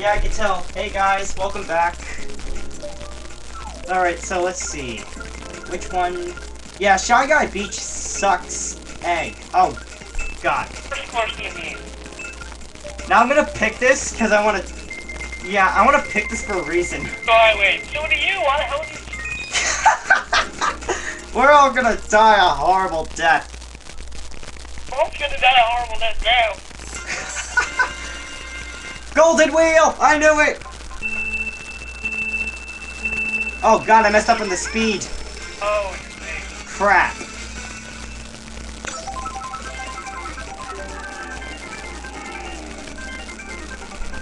Yeah, I can tell. Hey guys, welcome back. Alright, so let's see. Which one? Yeah, Shy Guy Beach sucks egg. Oh, God. First course in the. Now I'm gonna pick this because I want to. Yeah, I want to pick this for a reason. Alright, wait. So do you? Why the hell do you... We're all gonna die a horrible death. I'm gonna die a horrible death now. Golden wheel! I knew it! Oh god, I messed up on the speed. Oh. Crap.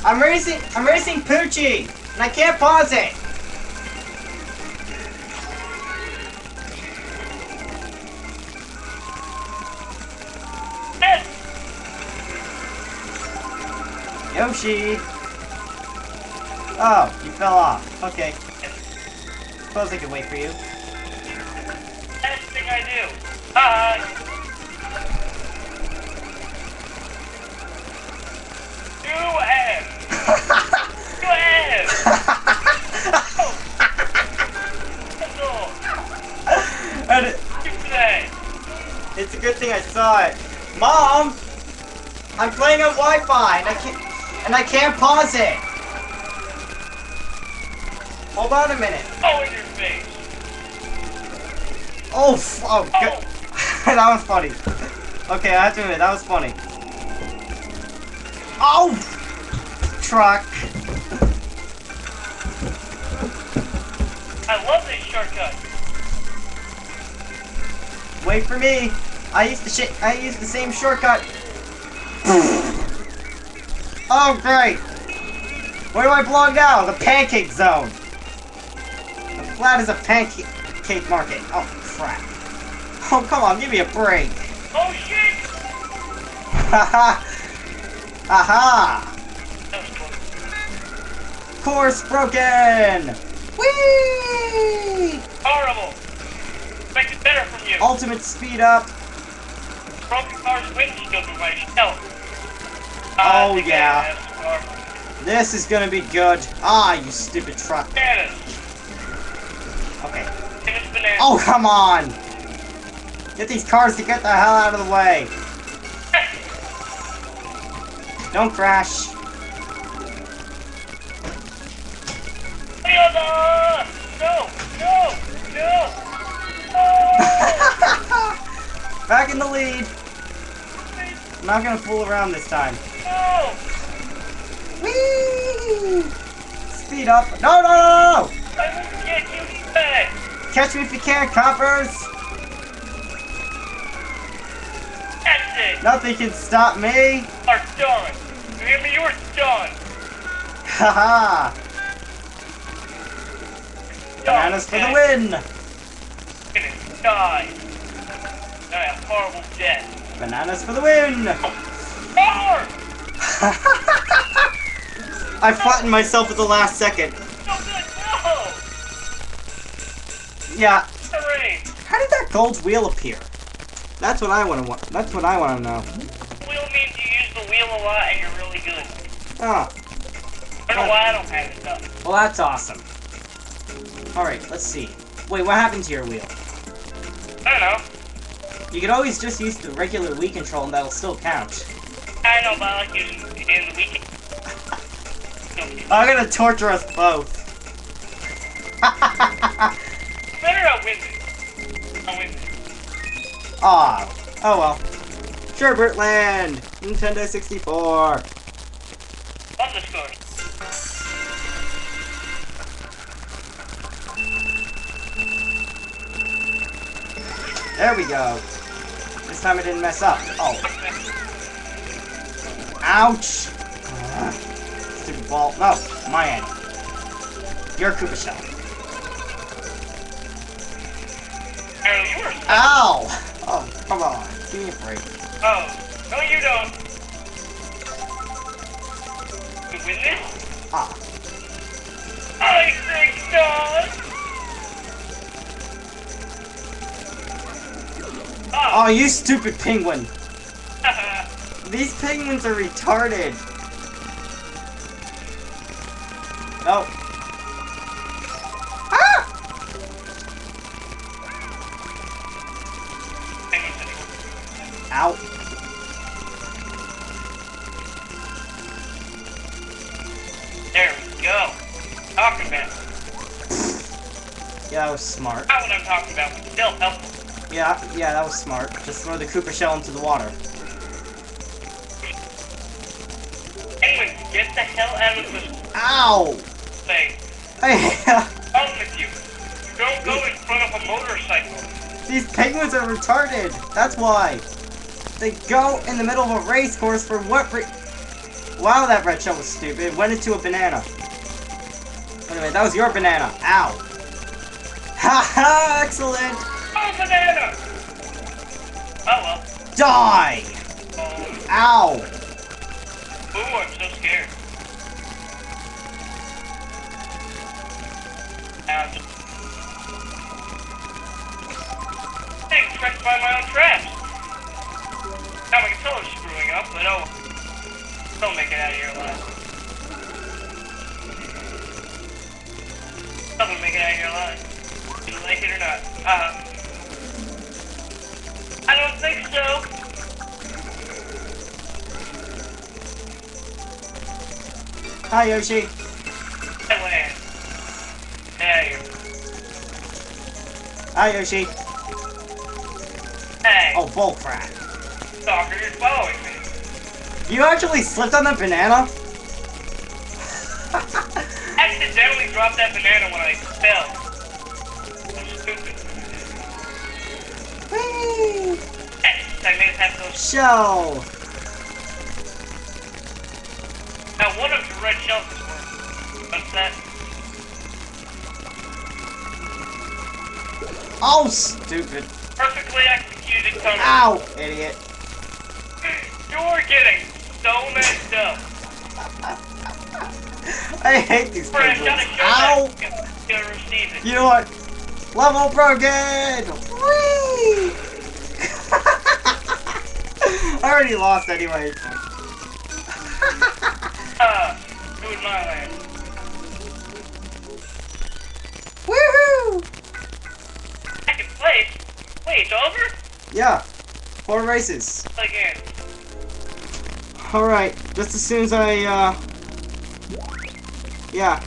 I'm racing, I'm racing Pucci, and I can't pause it. Yoshi! Oh, you fell off. Okay. Suppose I can wait for you. Last thing I do. Do M. Do M. That's all. and it, it's a good thing I saw it. Mom! I'm playing on Wi-Fi and I can't and I can't pause it. Hold on a minute. Oh, in your face. Oh, f- oh, oh. good. that was funny. Okay, I have to admit, that was funny. Oh! Truck. I love this shortcut. Wait for me. I used the shit. I used the same shortcut. Oh great! Where do I belong now? The pancake zone. The flat is a pancake market. Oh crap! Oh come on, give me a break. Oh, shit! Haha! Aha! That was close. Course broken! Whee! Horrible. Expected better from you. Ultimate speed up. Broken car's windshield my shell. Oh, yeah. I have some more. This is gonna be good. Ah, you stupid truck. Okay. Oh, come on! Get these cars to get the hell out of the way. Don't crash. No! No! No! Back in the lead. I'm not gonna fool around this time. Speed up. No, no, no, no! I will get you back! Catch me if you can, coppers! That's it! Nothing can stop me! You are done! You hear me? You are done! Haha! Bananas for the win! Finish. Die! Die a horrible death. Bananas for the win! More! I flattened myself at the last second. No good! No! Yeah, how did that gold wheel appear? That's what I want to want. That's what I want to know. Wheel means you use the wheel a lot and you're really good. Oh, I don't know why I don't have it though. well that's awesome. Alright, let's see. Wait, what happened to your wheel? I don't know. You can always just use the regular Wii control and that'll still count. I know, but I like it in the weekend. I'm gonna torture us both. Better not win this. I'll win this. Aw, oh well. Sherbert Land! Nintendo 64! Underscore. There we go. This time I didn't mess up. Oh, ouch! Stupid ball. No, my end. You're a Koopa Shell. Were. Ow! Oh, come on. Give me a break. Oh. No, you don't. You win this? Ah. I think not. Oh, Oh. you stupid penguin! These penguins are retarded! Oh. Ah! Ow. There we go. Talking about. Yeah, that was smart. Not what I'm talking about, but still helpful. Yeah, yeah, that was smart. Just throw the Koopa shell into the water. The hell out of this Ow! thing. Hey, What's with you? You don't go in front of a motorcycle. these penguins are retarded. That's why. They go in the middle of a race course for what re- Wow, that red shell was stupid. It went into a banana. Anyway, that was your banana. Ow. Ha ha! Excellent! Oh, banana! Oh well. Die! Oh, Ow! ooh, I'm so scared. Now I'm tricked by my own traps. Now my controller's screwing up, but oh, still make it out of here alive. Still make it out of here alive. Do you like it or not? Uh, I don't think so. Hi, Yoshi. Hi, Yoshi. hey, Oh, bullcrap. stalker, you're following me. You actually slipped on the banana? I Accidentally dropped that banana when I fell. I'm stupid. Whee! I made it have those. Shell. Now one of your red shells is working. What's that? Oh, stupid. Perfectly executed tunnel. Ow, idiot. You're getting so messed up. I hate these penguins. gotta Ow! that. Gotta receive it. You know what? Level broken! Whee! I already lost anyway. Uh, do it my land. Yeah, four races. Again. Alright, just as soon as I, uh... Yeah,